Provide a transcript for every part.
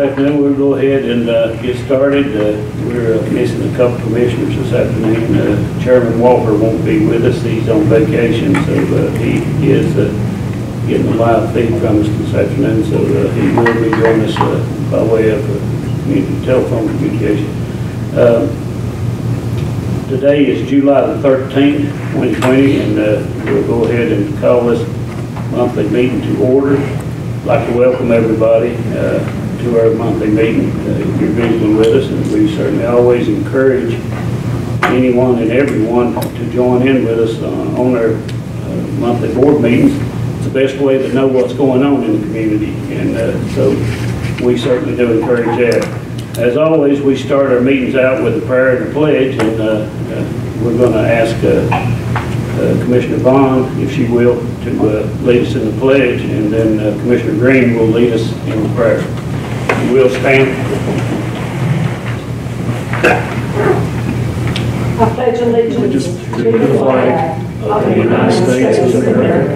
afternoon, we'll go ahead and uh, get started. Uh, We're uh, missing a couple commissioners this afternoon. Uh, Chairman Walker won't be with us, he's on vacation, so uh, he is uh, getting a live feed from us this afternoon, so he will be joining us by way of telephone communication. Uh, Today is July the 13th, 2020, and we'll go ahead and call this monthly meeting to order. I'd Like to welcome everybody uh, to our monthly meeting. Uh, you're visiting with us, and we certainly always encourage anyone and everyone to join in with us uh, on our uh, monthly board meetings. It's the best way to know what's going on in the community, and uh, so we certainly do encourage that. As always, we start our meetings out with a prayer and a pledge, and uh, uh, we're going to ask Commissioner Bond, if she will, to lead us in the pledge, and then Commissioner Green will lead us in the prayer. We'll stand. I pledge allegiance to the flag of the United States of America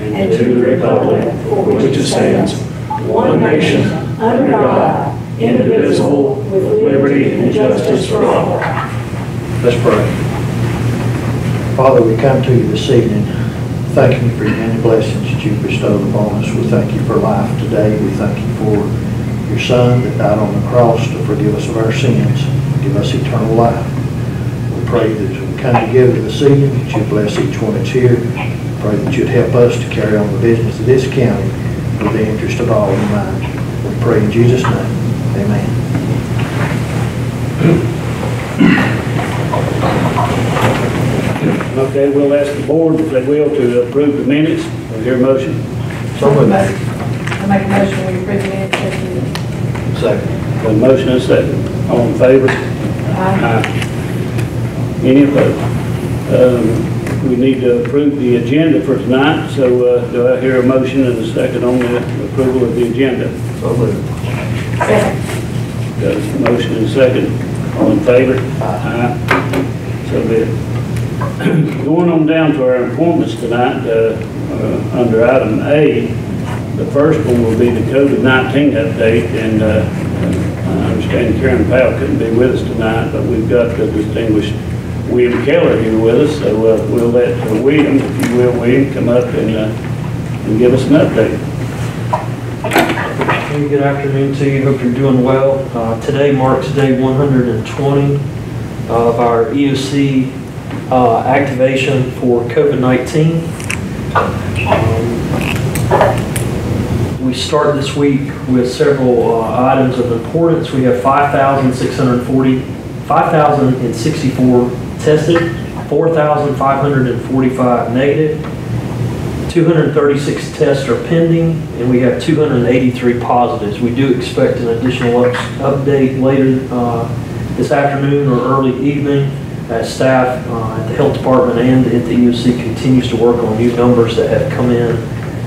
and to the republic for which it stands, one nation, under God, indivisible, with liberty and justice for all. Let's pray. Father, we come to you this evening, thanking you for your many blessings that you've bestowed upon us. We thank you for life today. We thank you for your Son that died on the cross to forgive us of our sins, give us eternal life. We pray that as we come together this evening, that you bless each one that's here. Pray that you'd help us to carry on the business of this county with the interest of all in mind. We pray in Jesus' name. Amen. Okay, we'll ask the board, if they will, to approve the minutes. Is there a motion? So moved. I make a motion we approve the minutes as written. Second. Got a motion and a second. All in favor? Aye. Aye. Any opposed? Um, We need to approve the agenda for tonight, so uh, do I hear a motion and a second on the approval of the agenda? So moved. Second. Got a motion and a second. All in favor? Aye. So be it. Going on down to our appointments tonight, uh, uh, under item A, the first one will be the COVID-19 update, and uh, I understand Karen Powell couldn't be with us tonight, but we've got the distinguished William Kehler here with us, so uh, we'll let uh, William, if you will, William, come up and uh, and give us an update. Hey, Good afternoon to you. Hope you're doing well. Uh, Today marks day 120 of our EOC uh, activation for COVID-19. We start this week with several uh, items of importance. We have 5,640, 5,064 tested, 4,545 negative, 236 tests are pending, and we have 283 positives. We do expect an additional up- update later uh, this afternoon or early evening as staff uh, at the Health Department and at the EOC continues to work on new numbers that have come in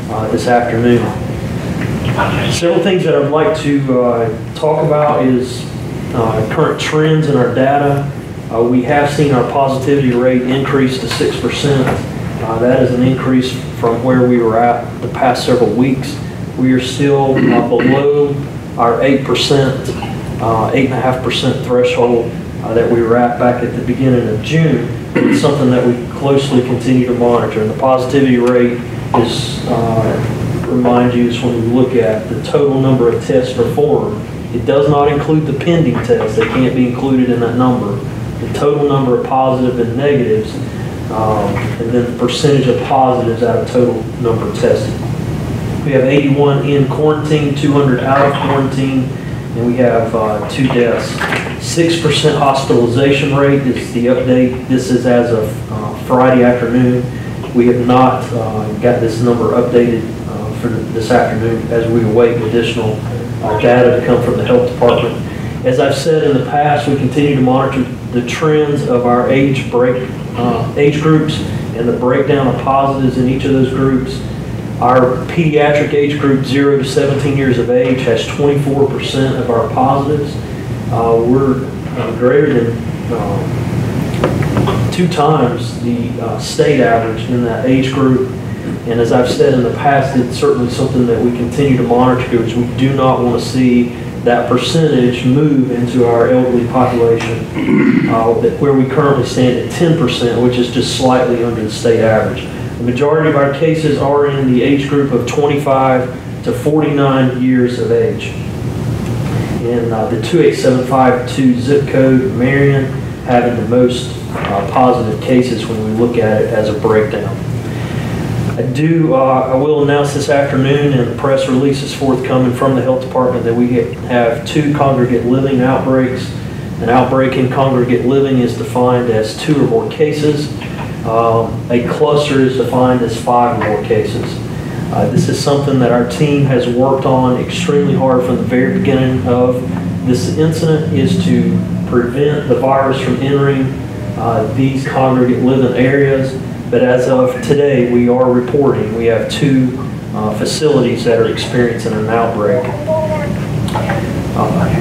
uh, this afternoon. Several things that I'd like to uh, talk about is uh, current trends in our data. Uh, We have seen our positivity rate increase to 6%. Uh, That is an increase from where we were at the past several weeks. We are still uh, below our 8%, uh, 8.5% threshold uh, that we were at back at the beginning of June. It's something that we closely continue to monitor. And the positivity rate is, remind you, is when you look at the total number of tests performed. It does not include the pending tests. They can't be included in that number. The total number of positive and negatives um, and then the percentage of positives out of total number tested. We have 81 in quarantine, 200 out of quarantine, and we have uh, two deaths. 6% hospitalization rate is the update. This is as of uh, Friday afternoon. We have not uh, got this number updated for this afternoon as we await additional uh, data to come from the health department. As I've said in the past, we continue to monitor the trends of our age break, uh, age groups and the breakdown of positives in each of those groups. Our pediatric age group, 0 to 17 years of age, has 24% of our positives. Uh, We're uh, greater than um, two times the uh, state average in that age group. And as I've said in the past, it's certainly something that we continue to monitor because we do not want to see that percentage move into our elderly population, uh, where we currently stand at 10%, which is just slightly under the state average. The majority of our cases are in the age group of 25 to 49 years of age. In uh, the 28752 zip code, Marion having the most uh, positive cases when we look at it as a breakdown. I do, uh, I will announce this afternoon, and the press release is forthcoming from the health department, that we have two congregate living outbreaks. An outbreak in congregate living is defined as two or more cases. Um, A cluster is defined as five or more cases. Uh, This is something that our team has worked on extremely hard from the very beginning of this incident, is to prevent the virus from entering uh, these congregate living areas. But as of today, we are reporting, we have two uh, facilities that are experiencing an outbreak. Uh,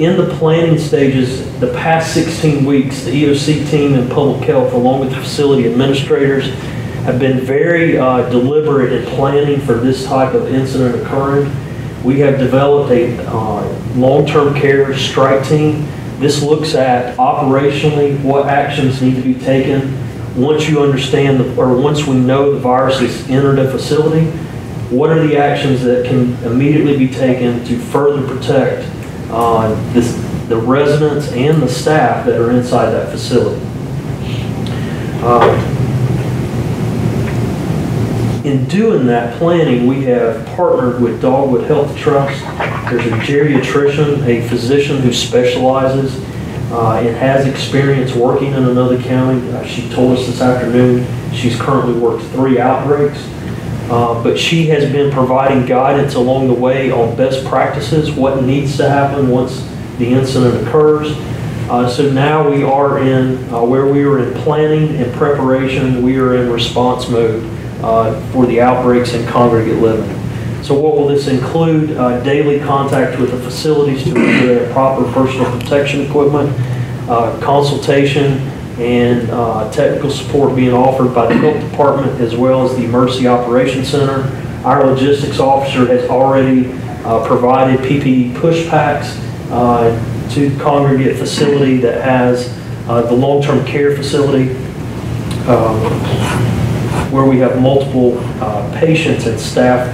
In the planning stages, the past 16 weeks, the EOC team and public health, along with the facility administrators, have been very uh, deliberate in planning for this type of incident occurring. We have developed a uh, long-term care strike team. This looks at operationally what actions need to be taken once you understand, the- or once we know the virus has entered a facility. What are the actions that can immediately be taken to further protect uh, this- the residents and the staff that are inside that facility? Uh, in doing that planning, we have partnered with Dogwood Health Trust. There's a geriatrician, a physician who specializes uh, and has experience working in another county. Uh, She told us this afternoon, she's currently worked three outbreaks. Uh, But she has been providing guidance along the way on best practices, what needs to happen once the incident occurs. Uh, So now we are in, uh, where we were in planning and preparation, we are in response mode uh, for the outbreaks in congregate living. So what will this include? Uh, Daily contact with the facilities to ensure proper personal protection equipment, uh, consultation, and uh, technical support being offered by the health department as well as the Emergency Operations Center. Our logistics officer has already uh, provided PPE push packs uh, to the congregate facility that has uh, the long-term care facility. um, where we have multiple patients and staff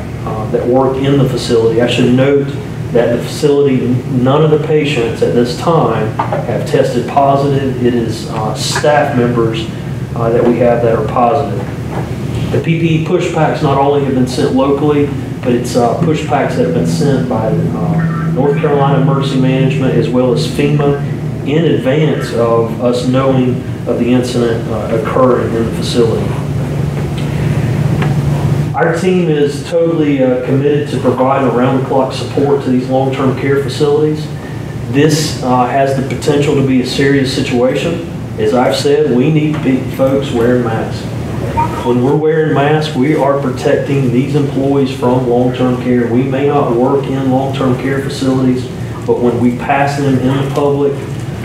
uh, that work in the facility. I should note that the facility, none of the patients at this time have tested positive. It is uh, staff members uh, that we have that are positive. The PPE push packs not only have been sent locally, but it's uh, push packs that have been sent by uh, North Carolina Emergency Management as well as FEMA in advance of us knowing of the incident uh, occurring in the facility. Our team is totally uh, committed to provide around-the-clock support to these long-term care facilities. This uh, has the potential to be a serious situation. As I've said, we need folks wearing masks. When we're wearing masks, we are protecting these employees from long-term care. We may not work in long-term care facilities, but when we pass them in the public,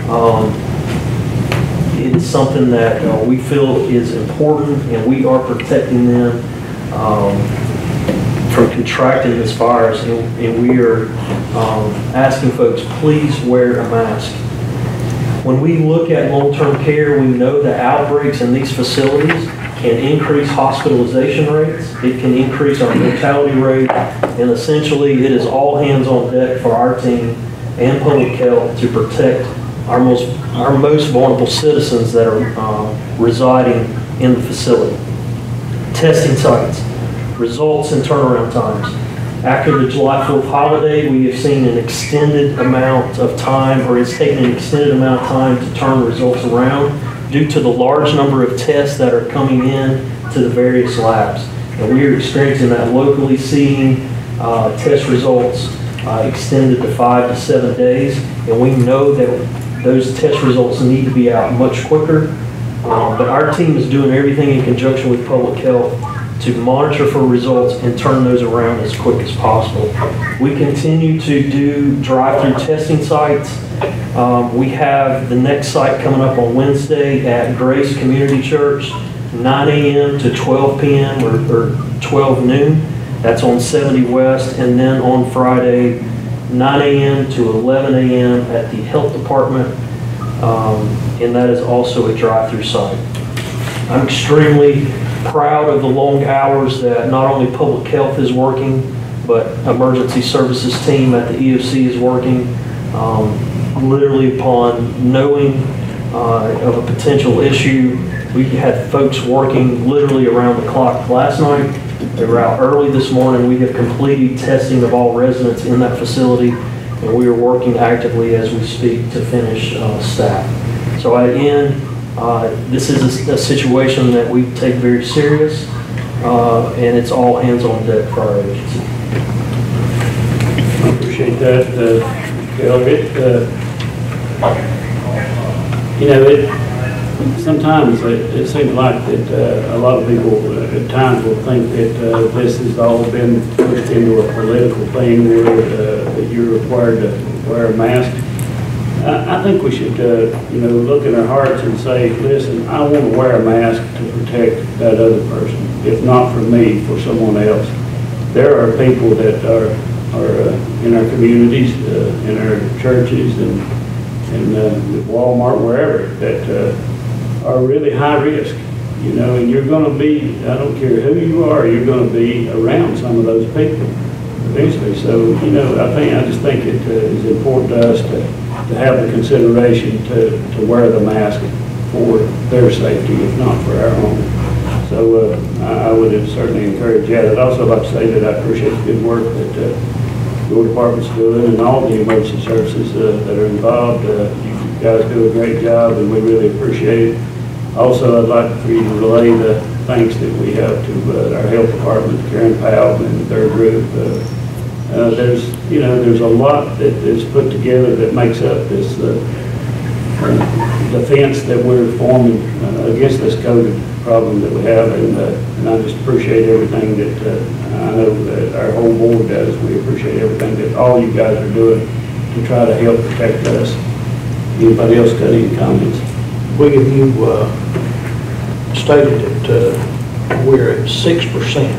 um, it is something that uh, we feel is important, and we are protecting them um, from contracting this virus, and and we are um, asking folks, please wear a mask. When we look at long-term care, we know that outbreaks in these facilities can increase hospitalization rates, it can increase our mortality rate, and essentially, it is all hands on deck for our team and public health to protect our most, our most vulnerable citizens that are um, residing in the facility testing sites, results and turnaround times. After the July 4th holiday, we have seen an extended amount of time, or it's taken an extended amount of time to turn results around due to the large number of tests that are coming in to the various labs. And we are experiencing that locally, seeing uh, test results uh, extended to five to seven days. And we know that those test results need to be out much quicker uh, But our team is doing everything in conjunction with public health to monitor for results and turn those around as quick as possible. We continue to do drive-through testing sites. Um, We have the next site coming up on Wednesday at Grace Community Church, 9 a.m. to 12 p.m. or or 12 noon. That's on 70 West. And then on Friday, 9 AM to 11 AM at the Health Department, um, and that is also a drive-through site. I'm extremely proud of the long hours that not only Public Health is working, but Emergency Services team at the EOC is working. Um, Literally upon knowing uh, of a potential issue, we had folks working literally around the clock last night. They were out early this morning. We have completed testing of all residents in that facility, and we are working actively as we speak to finish uh, staff. So again, uh, this is a- a situation that we take very serious, uh, and it's all hands on deck for our agency. I appreciate that, uh, Kelly. It, uh, you know, it, sometimes it, it seems like that, uh, a lot of people uh, at times will think that, uh, this has all been pushed into a political thing where, uh, that you're required to wear a mask. I, think we should, uh, you know, look in our hearts and say, listen, I want to wear a mask to protect that other person, if not for me, for someone else. There are people that are, are uh, in our communities, uh, in our churches and, and uh, Walmart, wherever, that uh, are really high risk, you know, and you're going to be, I don't care who you are, you're going to be around some of those people eventually. So, you know, I think, I just think it uh, is important to us to, to have the consideration to, to wear the mask for their safety, if not for our own. So uh, I I would certainly encourage that. I'd also like to say that I appreciate the good work that uh, your department's doing and all the emergency services uh, that are involved. Uh, You guys do a great job and we really appreciate it. Also, I'd like for you to relay the thanks that we have to uh, our health department, Karen Powell and their group. Uh, uh, There's, you know, there's a lot that is put together that makes up this uh, uh, defense that we're forming uh, against this COVID problem that we have, and, uh, and I just appreciate everything that, uh, I know that our whole board does, we appreciate everything that all you guys are doing to try to help protect us. Anybody else got any comments? William, you uh, stated that uh, we're at six percent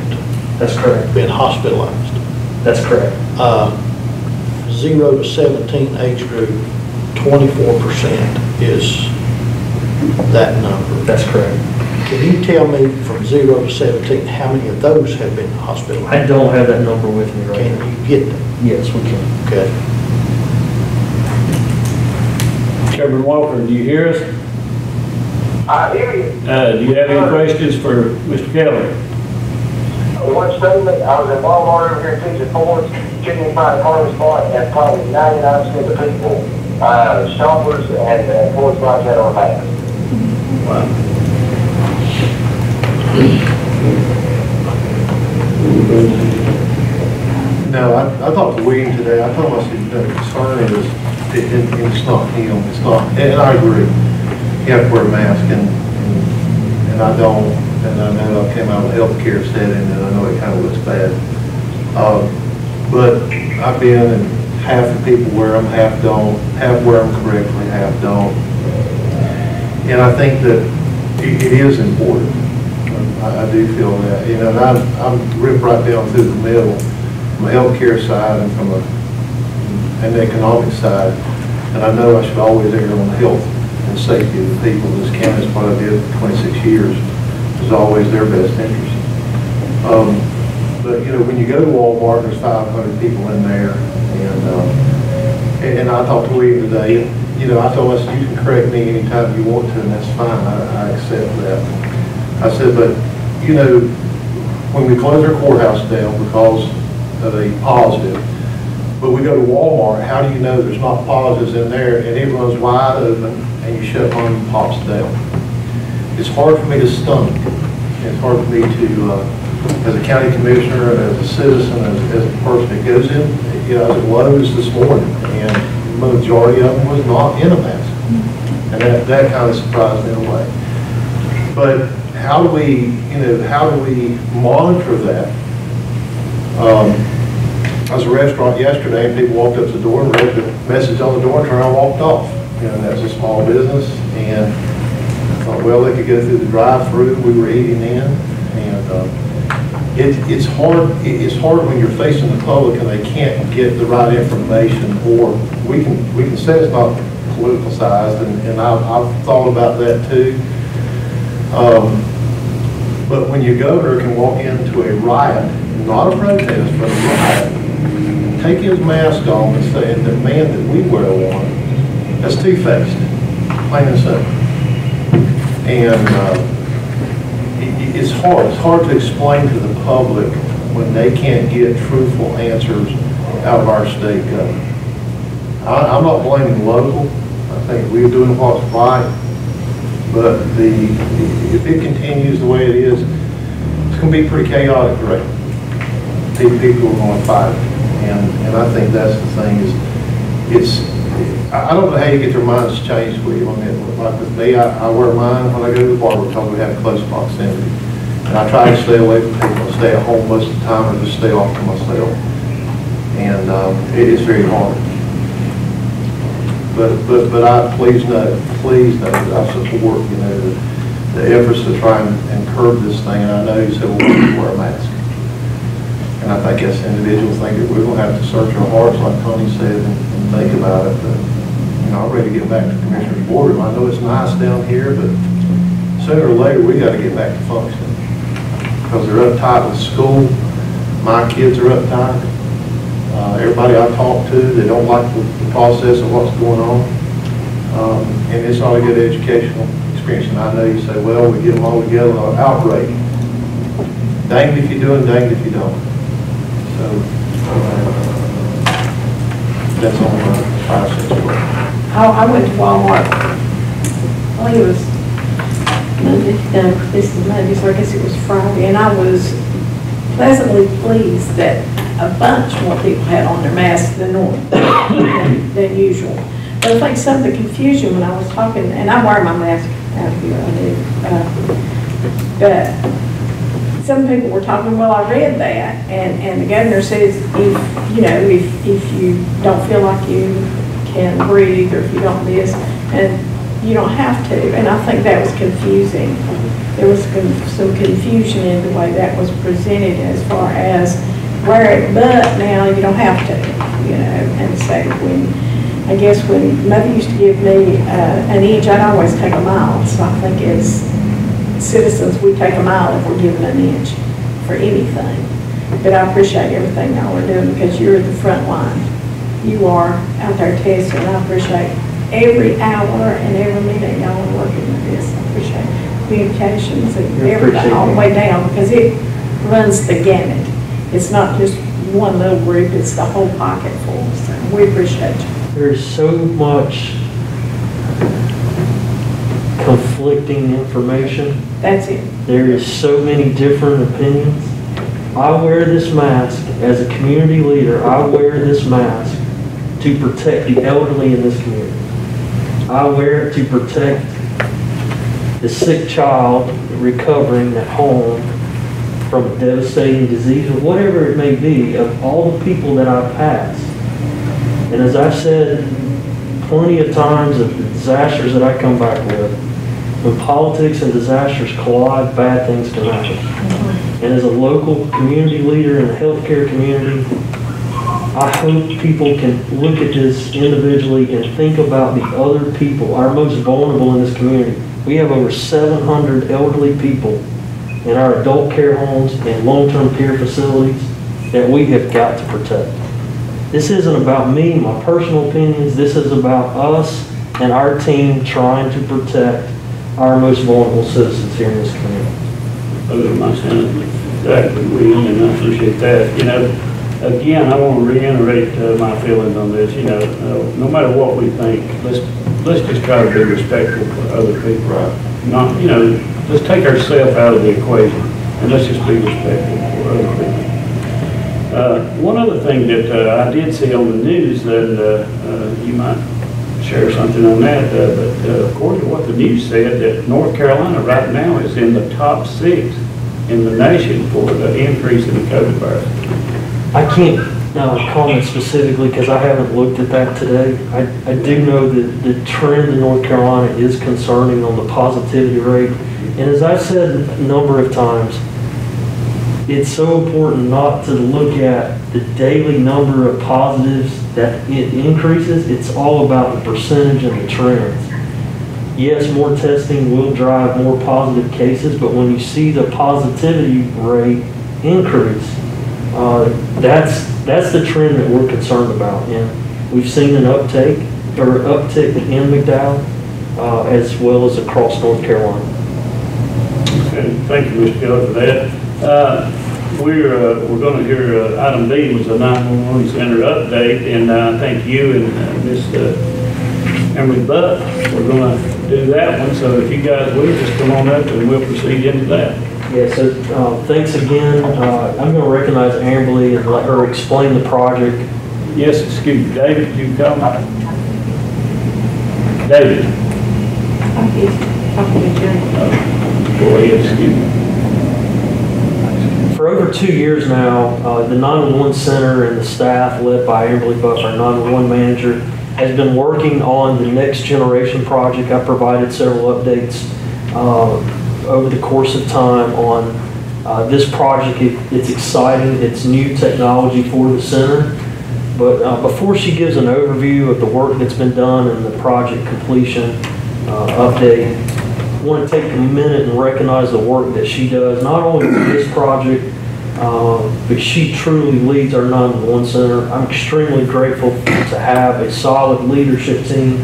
That's correct. been hospitalized. That's correct. Uh, Zero to seventeen age group, twenty-four percent is that number. That's correct. Can you tell me from zero to seventeen, how many of those have been hospitalized? I don't have that number with me right Can now. you get them? Yes, we can. Okay. Chairman Walker, do you hear us? I hear you. Uh, do you have any questions for Mr. One statement, I was in Walmart over here in Tuesday Ford, find a parking spot, and probably ninety-nine percent of the people, uh, shoppers and uh, employees like that on mask. No, I, I talked to William today, I told him, I said, the concern is, it, it- it's not him, it's not, and I agree. You have to wear a mask, and, and I don't, and I know I came out of healthcare setting, and I know it kind of looks bad. Uh, But I've been, and half the people wear them, half don't, half wear them correctly, half don't. And I think that it, it is important. I, I do feel that, you know, and I'm, I'm ripped right down through the middle, from a healthcare side and from a, an economic side. And I know I should always err on the health and safety of the people. This county is what I did for twenty-six years, is always their best interest. Um, but, you know, when you go to Walmart, there's five hundred people in there, and, um, and and I talked to William today, you know, I told us, you can correct me anytime you want to, and that's fine, I, I accept that. I said, but, you know, when we close our courthouse down because of a positive, but we go to Walmart, how do you know there's not positives in there, and it runs wide open, and you shut one pops down? It's hard for me to stomach, it's hard for me to, uh, as a county commissioner, as a citizen, as, as a person that goes in, you know, I was at this morning, and the majority of them was not in a mask. And that, that kind of surprised me in a way. But how do we, you know, how do we monitor that? Um, I was at a restaurant yesterday, and people walked up to the door and read the message on the door and turned walked off. You know, that's a small business, and Thought, well, they could go through the drive-through, we were eating in, and, um, it, it's hard, it- it's hard when you're facing the public and they can't get the right information, or we can, we can say it's not politicized, and, and I've, I've thought about that too. Um, But when your governor can walk into a riot, not a protest, but a riot, take his mask off and say, and demand that we wear one, that's two-faced, plain and simple. And, uh, it- it's hard, it's hard to explain to the public when they can't get truthful answers out of our state government. I, I'm not blaming local, I think we're doing what's right, but the, if it continues the way it is, it's gonna be pretty chaotic, right? Pe- People are gonna fight, and, and I think that's the thing is, it's, I, don't know how you get their minds changed you on that, like with me, I, I wear mine when I go to the barber because we have close proximity. And I try to stay away from people, stay at home most of the time, or just stay off to myself. And, um, it is very hard. But, but, but I, please know, please know that I support, you know, the, the efforts to try and and curb this thing, and I know you said, well, we wear a mask. And I guess individuals think that we're gonna have to search our hearts, like Tony said, and, and think about it, but, you know, I'm ready to get back to Commissioner's boardroom. I know it's nice down here, but sooner or later, we gotta get back to functioning. Because they're uptight with school, my kids are uptight, uh, everybody I talk to, they don't like the the process of what's going on. Um, and it's not a good educational experience, and I know you say, well, we get them all together outrage. Danged if you do and danged if you don't. So, that's all my five cents worth. I, I went to Walmart, I think it was Monday, no, this is Monday, so I guess it was Friday, and I was pleasantly pleased that a bunch more people had on their masks than normal, than than usual. But I think some of the confusion when I was talking, and I wear my mask out here, I do, uh, but some people were talking, well, I read that, and, and the governor says if, you know, if, if you don't feel like you can breathe, or if you don't this, and you don't have to, and I think that was confusing. There was some confusion in the way that was presented as far as wear it, but now you don't have to, you know, and so when, I guess when mother used to give me, uh, an inch, I'd always take a mile, so I think as citizens, we take a mile if we're given an inch for anything. But I appreciate everything y'all are doing because you're at the front line. You are out there testing. I appreciate every hour and every minute y'all are working with this. I appreciate communications and We everything all the way down because it runs the gamut. It's not just one little group, it's the whole pocket full. So we appreciate you. There's so much conflicting information. That's it. There is so many different opinions. I wear this mask, as a community leader, I wear this mask to protect the elderly in this community. I wear it to protect the sick child recovering at home from a devastating disease or whatever it may be, of all the people that I pass. And as I've said plenty of times of the disasters that I come back with, when politics and disasters collide, bad things can happen. And as a local community leader in the healthcare community, I hope people can look at this individually and think about the other people, our most vulnerable in this community. We have over 700 elderly people in our adult care homes and long-term care facilities that we have got to protect. This isn't about me, my personal opinions, this is about us and our team trying to protect our most vulnerable citizens here in this community. Those are my sentiments, exactly, William, and I appreciate that. You know, again, I want to reiterate uh, my feelings on this, you know, uh, no matter what we think, let's, let's just try to be respectful for other people. Right. Not, you know, let's take ourselves out of the equation, and let's just be respectful for other people. Uh, One other thing that uh, I did see on the news, that uh, uh, you might share something on that, uh, but uh, according to what the news said, that North Carolina right now is in the top six in the nation for the increase in the COVID virus. I can't uh, comment specifically because I haven't looked at that today. I, I do know that the trend in North Carolina is concerning on the positivity rate. And as I've said a number of times, it's so important not to look at the daily number of positives that it increases. It's all about the percentage and the trends. Yes, more testing will drive more positive cases, but when you see the positivity rate increase, uh, that's, that's the trend that we're concerned about. And we've seen an uptake, or uptick in McDowell, uh, as well as across North Carolina. Okay, thank you, Mr. Kehler, for that. Uh, We're, uh, we're going to hear, uh, item B was the 911 center update, and uh, I think you and uh, Ms. uh, Amberlie Buff, we're going to do that one, so if you guys will, just come on up and we'll proceed into that. Yeah, so, uh, thanks again. Uh, I'm gonna recognize Amberlie and let her explain the project. Yes, excuse me, David, you come? David? Uh, Go ahead, excuse me. For over two years now, uh, the 911 center and the staff led by Amberlie Buff, our 911 manager, has been working on the next generation project. I've provided several updates uh, over the course of time on uh, this project. It- It's exciting, it's new technology for the center. But uh, before she gives an overview of the work that's been done and the project completion uh, update, want to take a minute and recognize the work that she does, not only with this project, uh, but she truly leads our 911 center. I'm extremely grateful to have a solid leadership team,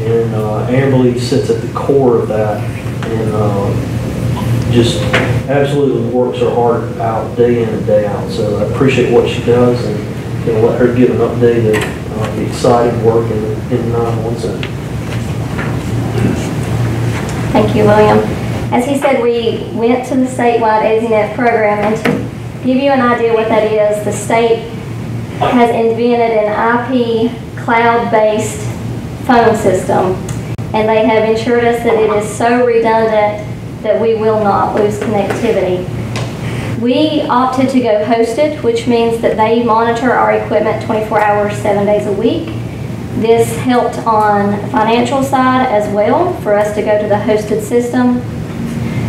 and uh, Amberlie sits at the core of that, and uh, just absolutely works her heart out day in and day out. So I appreciate what she does, and gonna let her give an update of uh, the exciting work in in the 911 center. Thank you, William. As he said, we went to the statewide ESInet program, and to give you an idea what that is, the state has invented an IP cloud-based phone system, and they have ensured us that it is so redundant that we will not lose connectivity. We opted to go hosted, which means that they monitor our equipment 24 hours, seven days a week. This helped on financial side as well for us to go to the hosted system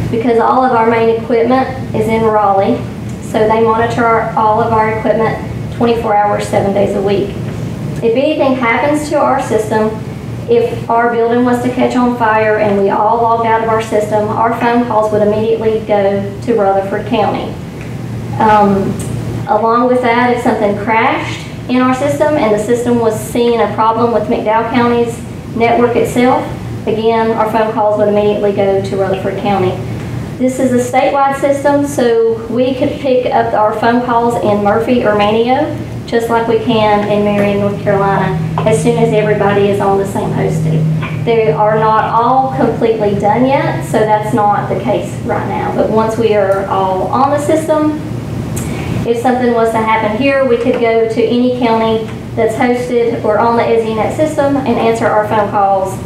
because all of our main equipment is in Raleigh. So they monitor our- all of our equipment 24 hours, seven days a week. If anything happens to our system, if our building was to catch on fire and we all logged out of our system, our phone calls would immediately go to Rutherford County. Um, Along with that, if something crashed in our system and the system was seeing a problem with McDowell County's network itself, again, our phone calls would immediately go to Rutherford County. This is a statewide system, so we could pick up our phone calls in Murphy or Manteo, just like we can in Marion, North Carolina, as soon as everybody is on the same hosting. They are not all completely done yet, so that's not the case right now. But once we are all on the system, if something was to happen here, we could go to any county that's hosted or on the ESInet system and answer our phone calls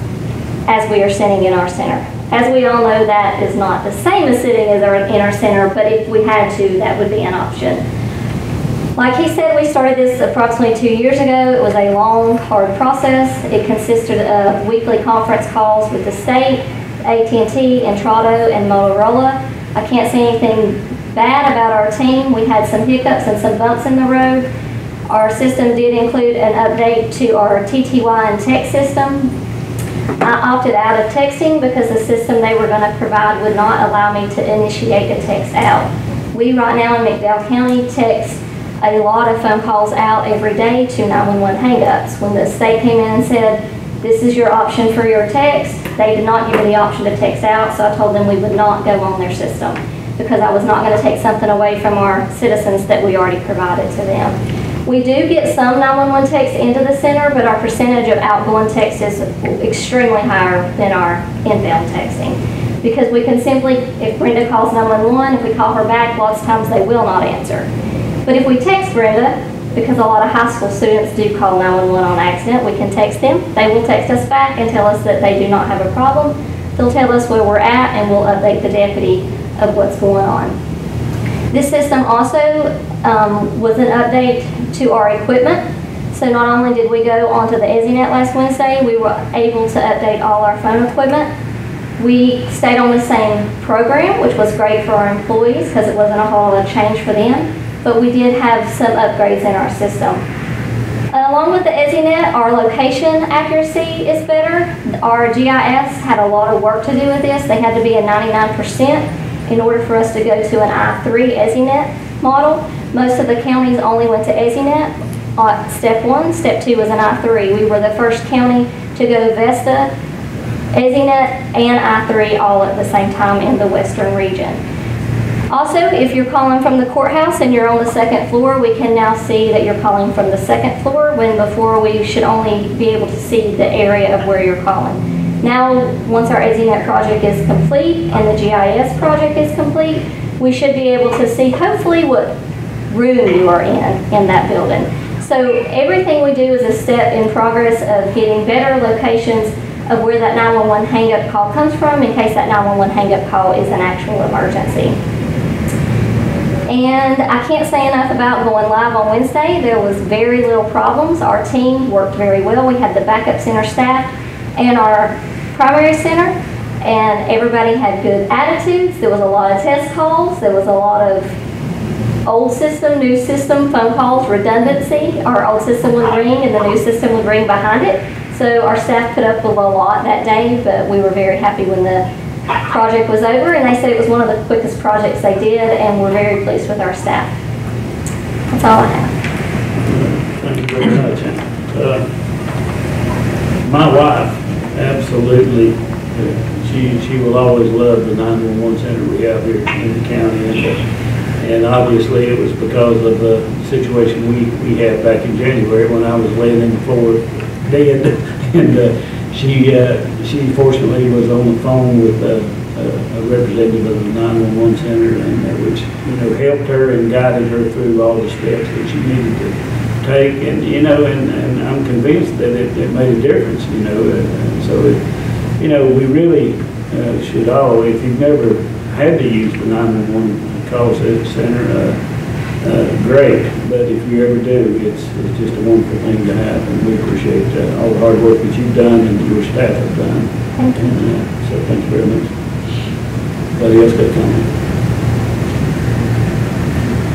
as we are sitting in our center. As we all know, that is not the same as sitting as our, in our center, but if we had to, that would be an option. Like he said, we started this approximately two years ago. It was a long, hard process. It consisted of weekly conference calls with the state, AT&T, Intrado, and Motorola. I can't say anything bad about our team. We had some hiccups and some bumps in the road. Our system did include an update to our TTY and text system. I opted out of texting because the system they were going to provide would not allow me to initiate a text out. We right now in McDowell County text a lot of phone calls out every day to 911 hangups. When the state came in and said, this is your option for your text, they did not give me the option to text out, so I told them we would not go on their system because I was not going to take something away from our citizens that we already provided to them. We do get some 911 texts into the center, but our percentage of outgoing texts is extremely higher than our inbound texting. Because we can simply, if Brenda calls 911, if we call her back, lots of times they will not answer. But if we text Brenda, because a lot of high school students do call 911 on accident, we can text them. They will text us back and tell us that they do not have a problem. They'll tell us where we're at and we'll update the deputy of what's going on. This system also um, was an update to our equipment. So not only did we go onto the ESInet last Wednesday, we were able to update all our phone equipment. We stayed on the same program, which was great for our employees because it wasn't a whole lot of change for them, but we did have some upgrades in our system. Along with the ESInet, our location accuracy is better. Our GIS had a lot of work to do with this. They had to be at 99% in order for us to go to an I3 ESInet model. Most of the counties only went to ESInet. Uh, Step one, step two was an I3. We were the first county to go Vesta, ESInet, and I3 all at the same time in the western region. Also, if you're calling from the courthouse and you're on the second floor, we can now see that you're calling from the second floor, when before we should only be able to see the area of where you're calling. Now, once our ESInet project is complete and the GIS project is complete, we should be able to see hopefully what room you are in, in that building. So everything we do is a step in progress of getting better locations of where that 911 hang-up call comes from in case that 911 hang-up call is an actual emergency. And I can't say enough about going live on Wednesday. There was very little problems. Our team worked very well. We had the backup center staff and our primary center, and everybody had good attitudes. There was a lot of test calls. There was a lot of old system, new system, phone calls, redundancy. Our old system would ring and the new system would ring behind it. So our staff put up with a lot that day, but we were very happy when the project was over, and they said it was one of the quickest projects they did, and we're very pleased with our staff. That's all I have. Thank you very much. Uh, My wife, absolutely, uh, she, she will always love the 911 center we have here in the county. And, uh, obviously, it was because of the situation we, we had back in January when I was laying in the floor dead. And uh, she, uh, she fortunately was on the phone with uh, a a representative of the 911 center and uh, which, you know, helped her and guided her through all the steps that she needed to take. And, you know, and, and I'm convinced that it, it made a difference, you know. And so, it, you know, we really uh, should all, if you've never had to use the 911 call center, uh, uh, great, but if you ever do, it's, it's just a wonderful thing to have, and we appreciate uh, all the hard work that you've done and your staff have done. Thank you. And, uh, So thank you very much. Anybody else got a comment?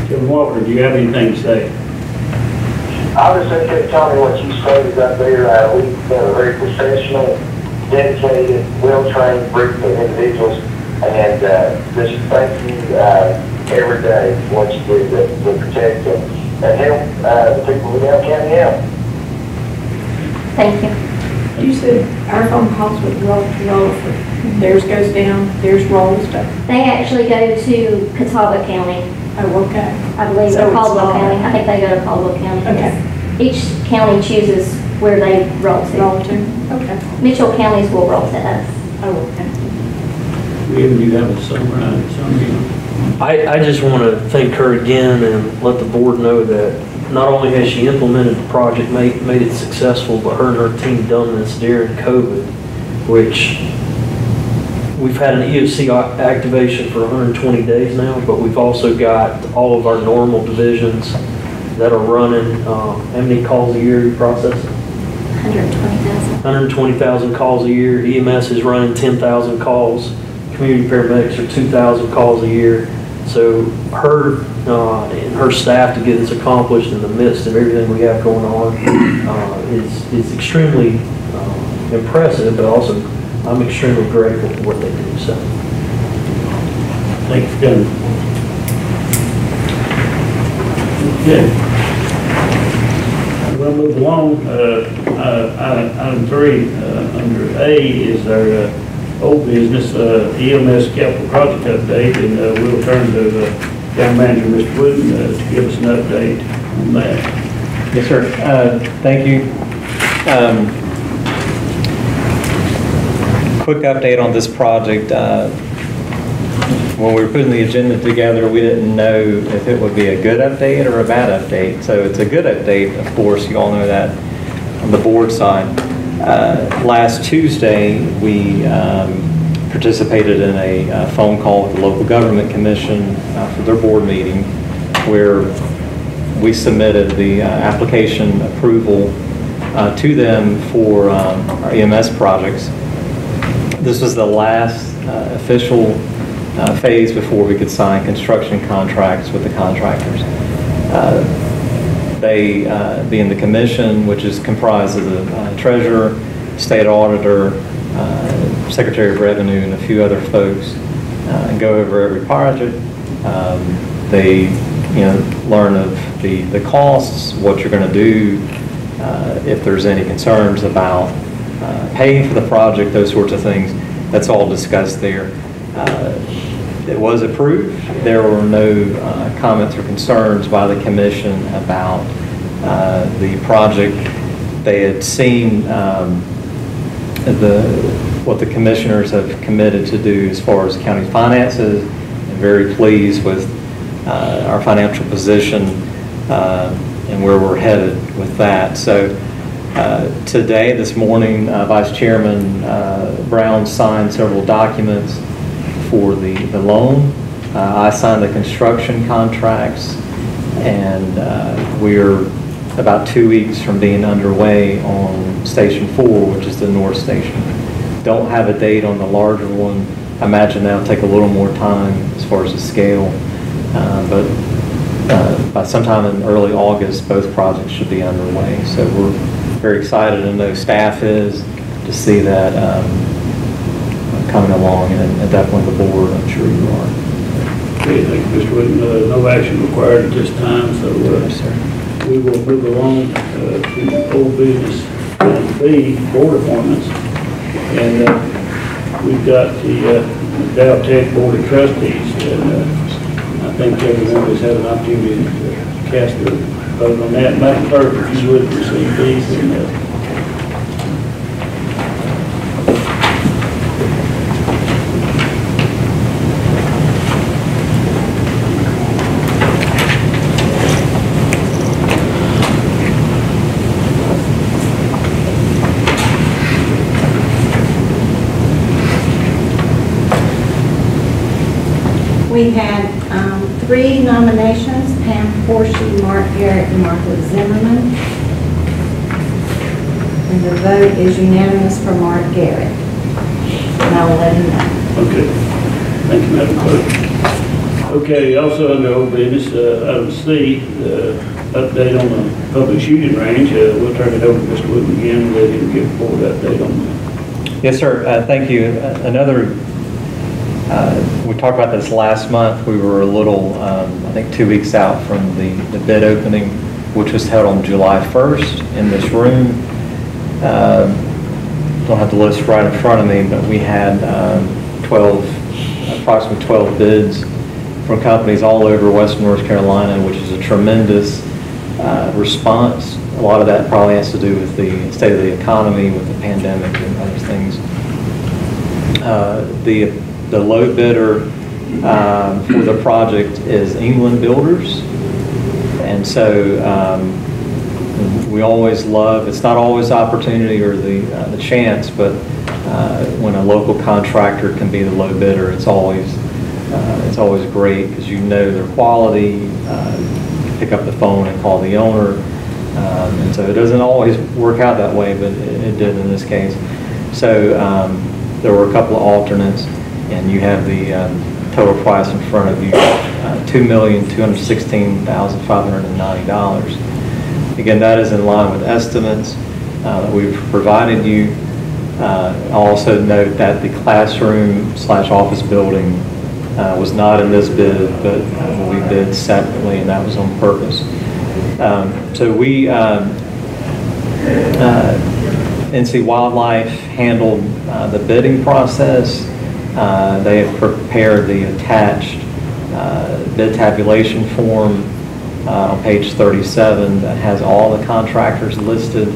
Kevin Walker, do you have anything to say? I was just gonna tell me what you stated up there, uh, we've been a very professional, dedicated, well-trained group of individuals, and, uh, just thank you, uh, every day, for what you do to, to protect and, and help, uh, the people of Dale County out. Thank you. You said our phone calls would roll to roll, if theirs goes down, theirs rolls, but, They actually go to Catawba County, oh, okay. I believe, So or it's Caldwell all- County. I think they go to Caldwell County. Okay. Each county chooses where they roll Roll to. to, okay. Mitchell counties will roll to us. Oh, okay. William, do you have a summary, summary? I, I just want to thank her again and let the board know that not only has she implemented the project, made, made it successful, but her and her team done this during COVID, which we've had an EOC activation for 120 days now, but we've also got all of our normal divisions that are running, um, how many calls a year you process? 120,000. 120,000 calls a year. EMS is running 10,000 calls. Community paramedics are 2,000 calls a year. So her uh, and her staff to get this accomplished in the midst of everything we have going on uh, is is extremely uh, impressive, but also I'm extremely grateful for what they do. So Thank you for coming. Okay. Move along. Item three, under A is our uh, old business, uh, EMS capital project update, and uh, we'll turn to Town Manager, Mr. Uh, to give us an update on that. Yes, sir. Uh, Thank you. Um, Quick update on this project. Uh, When we were putting the agenda together, we didn't know if it would be a good update or a bad update. So it's a good update, of course, you all know that on the board side. Uh, Last Tuesday, we um, participated in a uh, phone call with the local government commission uh, for their board meeting where we submitted the uh, application approval uh, to them for um, our EMS projects. This was the last uh, official uh, phase before we could sign construction contracts with the contractors. Uh, They, uh, being the commission, which is comprised of the uh, treasurer, state auditor, uh, secretary of revenue, and a few other folks, go over every project. Um, They, you know, learn of the, the costs, what you're going to do, if there's any concerns about uh, paying for the project, those sorts of things. That's all discussed there. Uh, It was approved. There were no uh, comments or concerns by the commission about uh, the project. They had seen um, the, what the commissioners have committed to do as far as county finances, and very pleased with uh, our financial position uh, and where we're headed with that. So uh, today, this morning, Vice Chairman Brown signed several documents for the, the loan. Uh, I signed the construction contracts, and uh, we're about two weeks from being underway on Station 4, which is the north station. Don't have a date on the larger one. I imagine that'll take a little more time as far as the scale, Uh, but uh, by sometime in early August, both projects should be underway. So we're very excited, and know staff is, to see that um, coming along, and and definitely the board, I'm sure you are. Okay, thank you, Mr. Wooten. Uh, No action required at this time, so uh, we will move along uh, to old business, item B, board appointments. And uh, we've got the uh, Dow Tech Board of Trustees, and uh, I think everyone has had an opportunity to cast their vote on that. Madam Clerk, if you would receive these, and We had um, three nominations, Pam Forshee, Mark Garrett, and Martha Zimmerman. And the vote is unanimous for Mark Garrett. And I will let him know. Okay, thank you, Madam Clerk. Okay, also under old business, uh, item C, uh, update on the public shooting range. Uh, We'll turn it over to Mr. Wood again, and let him give a board update on that. Yes, sir. Uh, Thank you. Uh, Another, uh, we talked about this last month. We were a little, um, I think, two weeks out from the the bid opening, which was held on July 1st in this room. Um, Don't have the list right in front of me, but we had um, 12, approximately 12 bids from companies all over western North Carolina, which is a tremendous uh, response. A lot of that probably has to do with the state of the economy, with the pandemic and other things. Uh, The, the low bidder um, for the project is England Builders. And so um, we always love, it's not always opportunity or the, uh, the chance, but uh, when a local contractor can be the low bidder, it's always, uh, it's always great because you know their quality, uh, pick up the phone and call the owner. Um, And so it doesn't always work out that way, but it it did in this case. So um, there were a couple of alternates, and you have the um, total price in front of you, uh, $2,216,590. Again, that is in line with estimates uh, that we've provided you. Uh, I'll also note that the classroom slash office building uh, was not in this bid, but we bid separately, and that was on purpose. Um, So we, um, uh, NC Wildlife handled uh, the bidding process. Uh, They have prepared the attached uh, bid tabulation form uh, on page 37 that has all the contractors listed.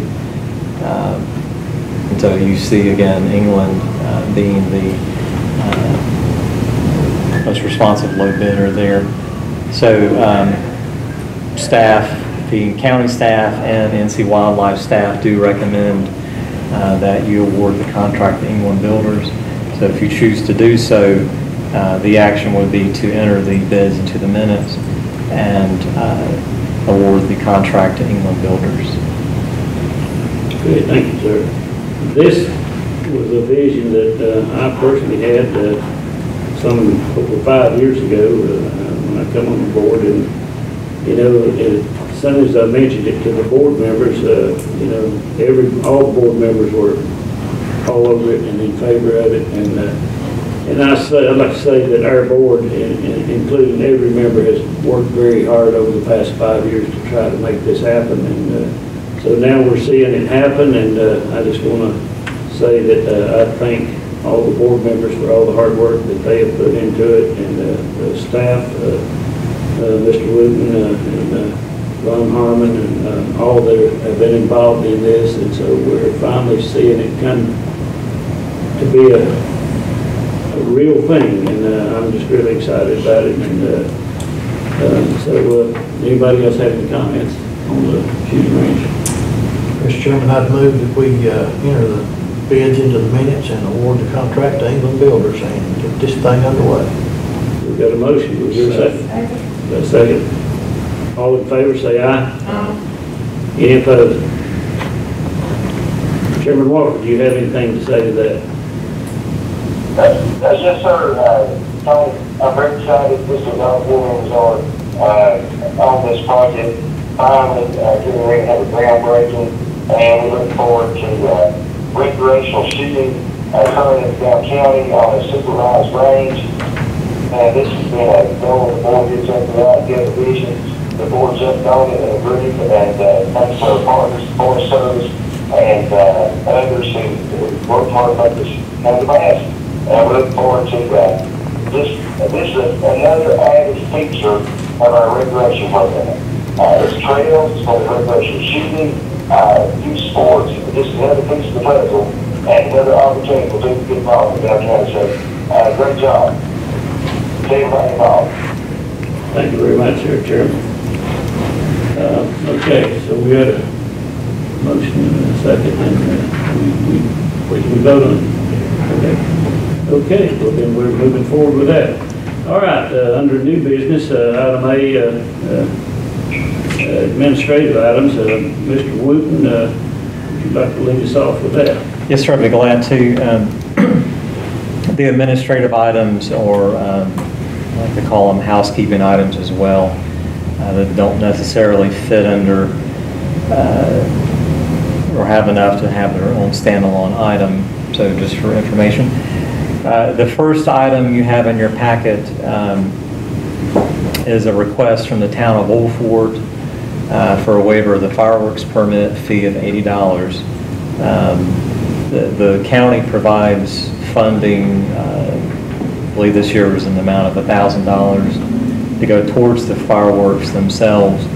And so you see again, England being the most responsive low bidder there. So um, staff, the county staff and NC Wildlife staff do recommend uh, that you award the contract to England Builders. So if you choose to do so, uh, the action would be to enter the bids into the minutes and uh, award the contract to England Builders. Okay, thank you, sir. This, was a vision that uh, I personally had uh, some, over five years ago, uh, when I come on the board, and, you know, as soon as I mentioned it to the board members, uh, you know, every, all board members were all over it and in favor of it, and, uh, and I say, I'd like to say that our board, in- in- including every member, has worked very hard over the past five years to try to make this happen, and uh, so now we're seeing it happen, and uh, I just want to say that uh, I thank all the board members for all the hard work that they have put into it, and uh, the staff, uh, Mr. Wooten and Ron Harmon, and uh, all that have been involved in this, and so we're finally seeing it come to be a a real thing, and uh, I'm just really excited about it, and uh, uh, so, uh, anybody else have any comments on the shooting range? Mr. Chairman, I'd move that we uh, enter the bids into the minutes and award the contract to England Builders and get this thing underway. We've got a motion, was there a second? Got a second? All in favor, say aye. Any opposed? Chairman Walker, do you have anything to say to that? That's, that's yes, sir. Uh, Tony, I'm very excited. This is our Williams on, uh, on this project. Finally, uh, getting ready to have a groundbreaking, and we look forward to, uh, recreational shooting occurring in Down County on a supervised range. And this has been a goal, the board gets up that, get a vision, the board jumped on it and agreed, and, uh, thanks to our partners, Forest Service, and, uh, others who worked hard to this come to pass. And look forward to that. This, this is another added feature of our recreation program. Uh, it's trails, it's for recreation shooting, uh, youth sports, just another piece of the puzzle, and another opportunity for people to get involved in Dow County. So, uh, great job. Everybody involved. Thank you very much, sir, Chairman. Uh, Okay, so we had a motion and a second, and uh, we, we, we can vote on it. Okay. Okay, well then we're moving forward with that. All right, uh, under new business, uh, item A, uh, uh, administrative items, uh, Mr. Wooten, uh, would you like to lead us off with that? Yes, sir, I'd be glad to. Um, The administrative items, or um, I like to call them housekeeping items as well, that don't necessarily fit under, or have enough to have their own standalone item, so just for information. Uh, The first item you have in your packet um, is a request from the town of Old Fort uh, for a waiver of the fireworks permit fee of $80. Um, The the county provides funding, uh, I believe this year was in the amount of $1,000 to go towards the fireworks themselves.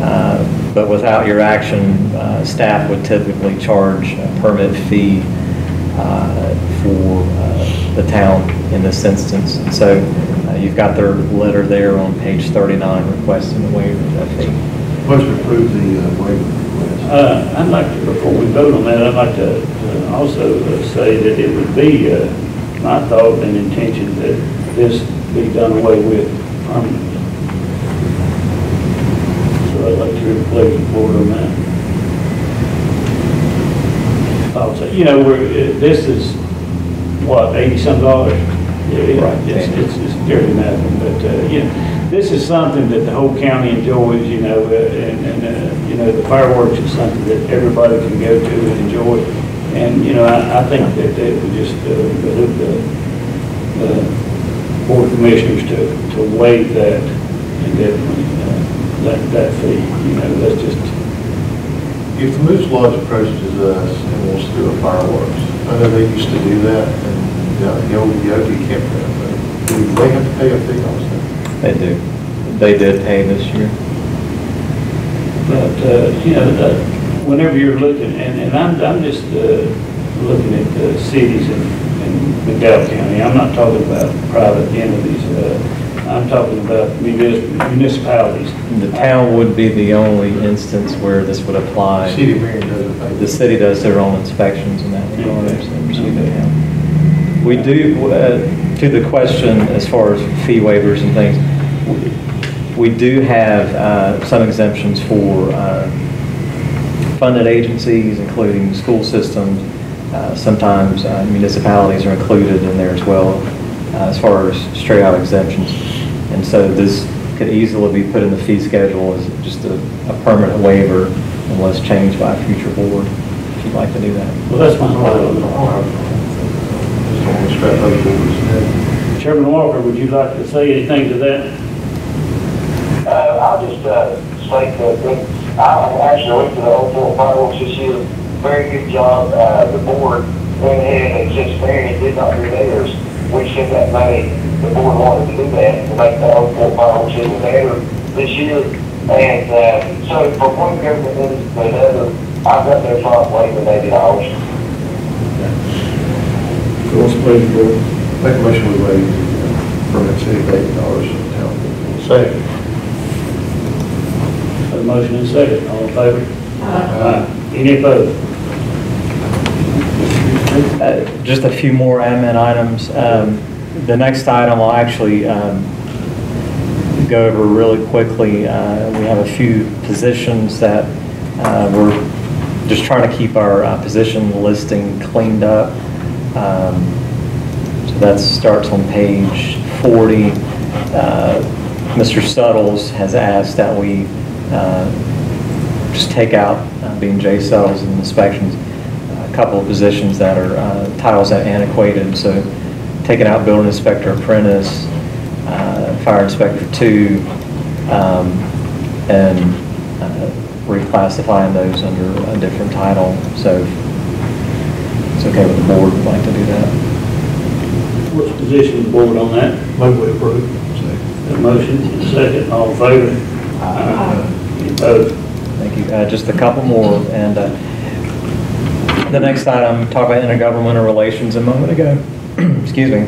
Uh, But without your action, uh, staff would typically charge a permit fee for uh, the town in this instance. And So uh, you've got their letter there on page 39 requesting a waiver of that fee. Motion to approve the uh, waiver request. Uh, I'd like to, before we vote on that, I'd like to uh, also uh, say that it would be uh, my thought and intention that this be done away with permanently. So I'd like to hear the pleasure of the board on that. Also, you know, we're, this is, what, eighty-some dollars? Right. It's, it's, it's barely nothing, but, uh, you know, this is something that the whole county enjoys, you know, uh, and, and, uh, you know, the fireworks is something that everybody can go to and enjoy. And, you know, I, I think that it would just, uh, behoove the, the board of commissioners to, to waive that and definitely, uh, that, that fee, you know, that's just, If Moose Lodge approaches us and wants to do a fireworks, I know they used to do that, and, you know, the old Yogi campground, but do they have to pay a fee also? They do. They did pay this year. But, uh, you know, the- whenever you're looking, and, and I'm, I'm just, uh, looking at the cities in, in McDowell County, I'm not talking about private entities, uh, I'm talking about municipalities. The town would be the only instance where this would apply. City of Marion doesn't pay. The city does their own inspections and that regard, so we do have. We do, uh, to the question as far as fee waivers and things, we do have uh, some exemptions for uh, funded agencies, including school systems, Uh, Sometimes uh, municipalities are included in there as well, uh, as far as straight out exemptions. And so this could easily be put in the fee schedule as just a a permanent waiver unless changed by a future board, if you'd like to do that. Well, that's my thought on it. Just want to strap those boards. Chairman Walker, would you like to say anything to that? Uh, I'll just, uh, say that, that I actually went to the Old Fort fireworks this year, very good job, uh, the board went ahead and since Marion did not do theirs, we sent that money, the board wanted to do that, to make the Old Fort fireworks even better this year. And, uh, so from one government to the other, I've got their front waiving eighty dollars. What's the pleasure, board? Make a motion we waive permit fee of eighty dollars for the town. Second. Have a motion and second, all in favor? Aye. Any opposed? Uh, Just a few more admin items. Um, The next item I'll actually um, go over really quickly. Uh, We have a few positions that uh, we're just trying to keep our uh, position listing cleaned up. Um, So that starts on page 40. Uh, Mr. Suttles has asked that we uh, just take out, being J cells and inspections, couple of positions that are, uh, titles that antiquated, so taking out building inspector apprentice, uh, fire inspector two, um, and uh, reclassifying those under a different title, so if it's okay with the board, would like to do that. What's the position of the board on that? Move we approve. Have a motion and a second, all in favor? Aye. Any opposed? Thank you. Uh, Just a couple more, and uh, the next item, talked about intergovernmental relations a moment ago. Excuse me.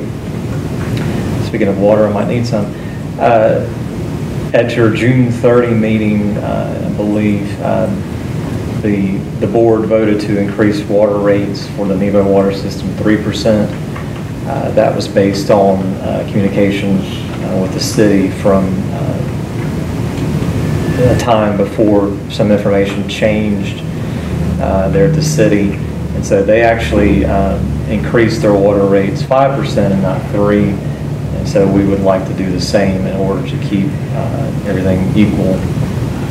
Speaking of water, I might need some. Uh, At your June 30 meeting, uh, I believe, um, the, the board voted to increase water rates for the Nebo water system 3%. Uh, That was based on uh, communication uh, with the city from uh, a time before some information changed uh, there at the city. And so they actually um, increased their water rates 5% and not 3 And so we would like to do the same in order to keep uh, everything equal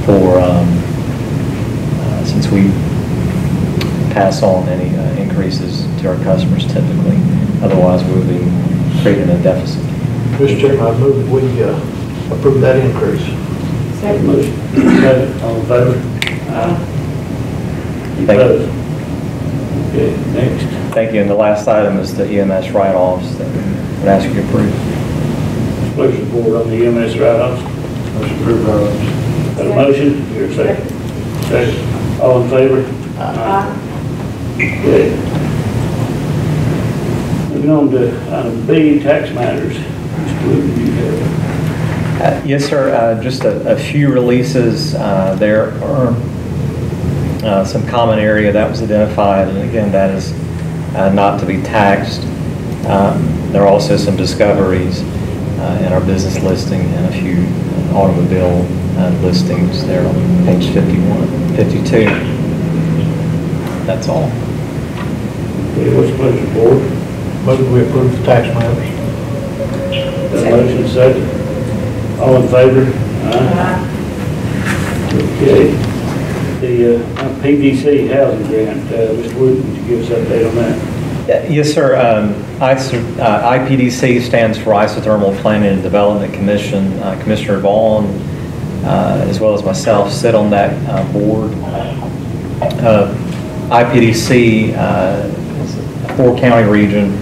for, um, uh, since we pass on any uh, increases to our customers typically. Otherwise, we would be creating a deficit. Mr. Chairman, I move that we uh, approve that increase. Second. motion second, all in favor? Aye. Any Thank you. Opposed? Okay, next. Thank you. And the last item is the EMS write-offs that I would ask you to approve. Pleasure of the board on the EMS write-offs. Motion approved, items. Got a motion, here a second. Second, all in favor? Aye. Okay. Moving on to item B, tax matters. Mr. Wood, do you have? Uh, Yes, sir. Uh, Just a a few releases. Uh, There are uh, some common area that was identified, and again, that is uh, not to be taxed. Um, There are also some discoveries uh, in our business listing and a few automobile uh, listings there on page 51, 52. That's all. Okay, what's the pleasure of the board? Move we approve the tax matters. Got a motion, second. All in favor? Aye. Okay. The uh, PDC housing grant, uh, Mr. Wood, would you give us an update on that? Uh, Yes, sir. Um, uh, IPDC stands for Isothermal Planning and Development Commission. Uh, Commissioner Vaughn, uh, as well as myself, sit on that uh, board. Uh, IPDC uh, is a four-county region,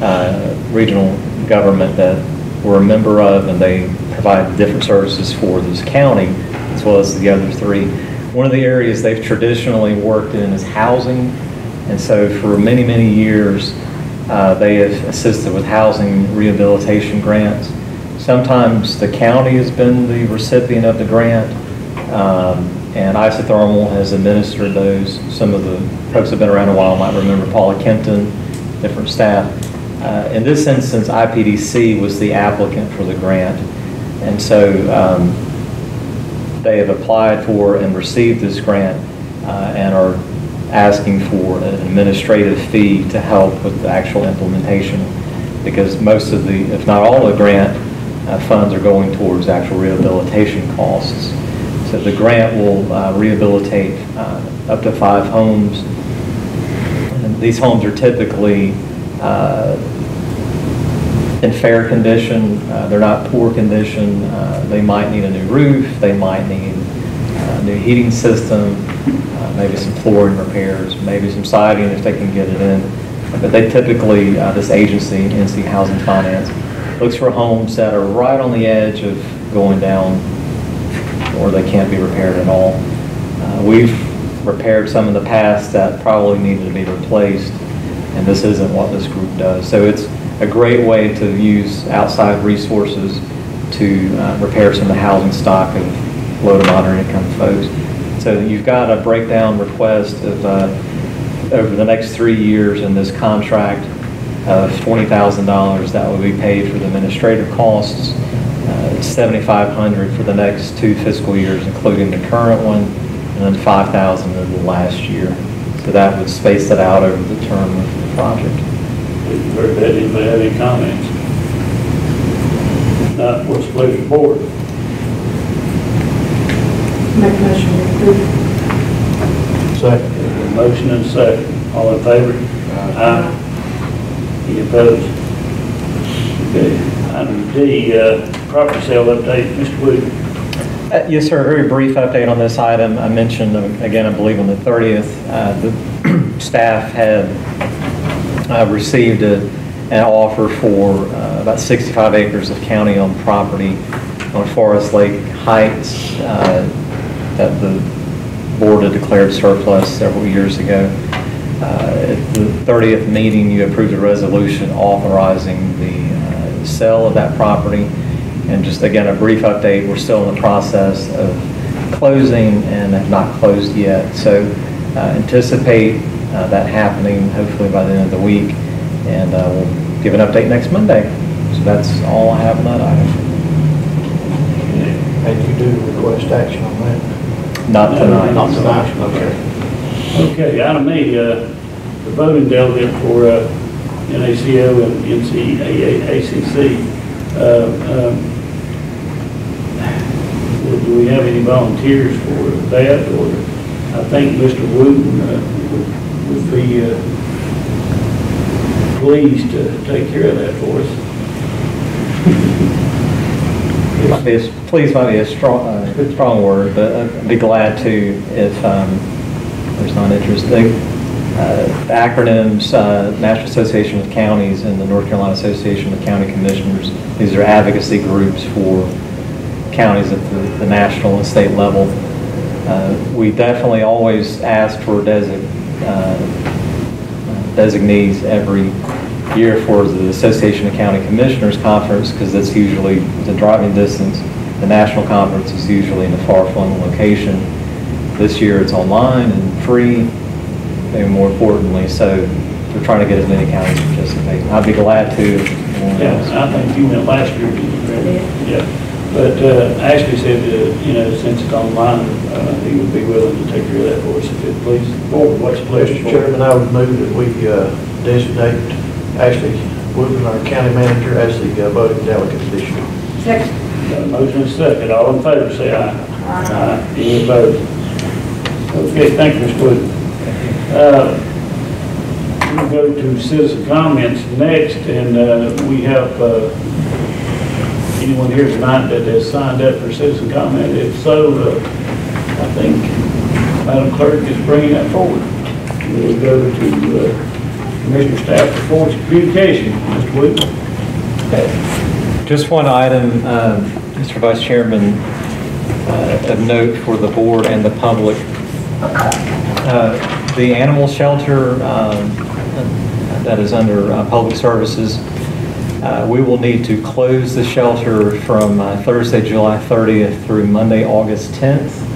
uh, regional government that we're a member of, and they provide different services for this county, as well as the other three. One of the areas they've traditionally worked in is housing, and so for many, many years, uh, they have assisted with housing rehabilitation grants. Sometimes the county has been the recipient of the grant, um, and Isothermal has administered those. Some of the folks have been around a while might remember Paula Kenton, different staff. Uh, In this instance, IPDC was the applicant for the grant, and so um, they have applied for and received this grant uh, and are asking for an administrative fee to help with the actual implementation, because most of the, if not all the grant uh, funds are going towards actual rehabilitation costs. So the grant will uh, rehabilitate uh, up to five homes. And these homes are typically uh, in fair condition, uh, they're not poor condition, uh, they might need a new roof, they might need a new heating system, uh, maybe some flooring repairs, maybe some siding if they can get it in. But they typically, uh, this agency, NC Housing Finance, looks for homes that are right on the edge of going down or they can't be repaired at all. Uh, We've repaired some in the past that probably needed to be replaced, and this isn't what this group does. So it's a great way to use outside resources to uh, repair some of the housing stock of low to moderate income folks. So you've got a breakdown request of, uh, over the next three years in this contract of $20,000 that will be paid for the administrative costs, uh, 7,500 for the next two fiscal years, including the current one, and then 5,000 in the last year. So that would space it out over the term of the project. We've heard that, anybody have any comments? Not, what's the pleasure of the board? Make a motion to approve. Second. Motion and a second, all in favor? Aye. Any opposed? Okay, item D, uh, property sale update, Mr. Wood. Uh, Yes, sir, a very brief update on this item. I mentioned, um, again, I believe on the 30th, uh, the staff had uh, received a- an offer for uh, about 65 acres of county-owned property on Forest Lake Heights uh, that the board had declared surplus several years ago. Uh, At the 30th meeting, you approved a resolution authorizing the uh, sale of that property. And just again, a brief update, we're still in the process of closing and have not closed yet. So uh, anticipate uh, that happening hopefully by the end of the week. And uh, we'll give an update next Monday. So that's all I have on that item. And you do request action on that? Not tonight. Not tonight, okay. Okay, item E, uh, the voting delegate for uh, NACo and NCACC, uh, um, Do we have any volunteers for that, or I think Mr. Wooten uh, would- be uh, pleased to take care of that for be a- Please might be a strong, uh, strong word, but I'd be glad to if um, there's not interest. The uh, the acronyms, uh, National Association of Counties and the North Carolina Association of County Commissioners, these are advocacy groups for counties at the the national and state level. Uh, We definitely always ask for desi- uh, designees every year for the Association of County Commissioners Conference, because that's usually the driving distance. The national conference is usually in a far-flung location. This year, it's online and free, and more importantly, so we're trying to get as many counties to participate. I'd be glad to. Yeah, else. I think you went last year, didn't you? Yeah, but uh, Ashley said, uh, you know, since it's online, uh, he would be willing to take care of that for us if it please. Board, what's the pleasure? Mr. Chairman, I would move that we uh, designate Ashley Wooten, our county manager, as the uh, voting delegate this year. Second. Got a motion and a second, all in favor, say aye. Aye. Any opposed? Okay, thank you, Mr. Wood. Uh, We'll go to citizen comments next, and uh, we have uh, anyone here tonight that has signed up for citizen comment? If so, uh, I think Madam Clerk is bringing that forward. We'll go to uh, Commissioner Staff reports and communication. Mr. Wood? Just one item, uh, Mr. Vice Chairman, uh, of note for the board and the public. Uh, The animal shelter um, that is under uh, Public Services, uh, we will need to close the shelter from uh, Thursday, July 30th through Monday, August 10th.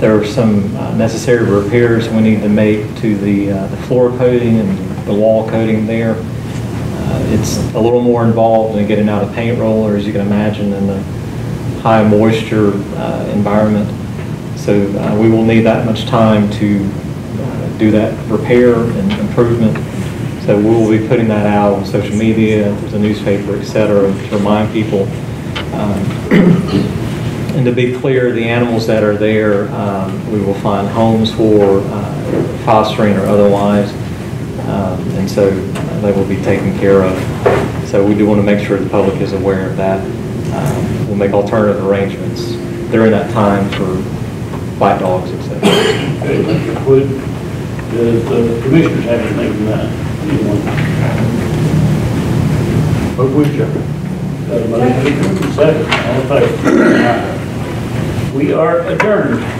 There are some uh, necessary repairs we need to make to the uh, the floor coating and the wall coating there. Uh, It's a little more involved than getting out a paint roller, as you can imagine, in the high moisture uh, environment. So uh, we will need that much time to uh, do that repair and improvement. So we will be putting that out on social media, the newspaper, et cetera, to remind people. Um, And to be clear, the animals that are there, um, we will find homes for, uh, fostering or otherwise. Um, And so they will be taken care of. So we do want to make sure the public is aware of that. Um, We'll make alternative arrangements during that time for bite dogs, etc. cetera. Okay, Mr. Wood, does the commissioners have anything tonight? Anyone? Move with you. Got a motion, second, all in favor? We are adjourned.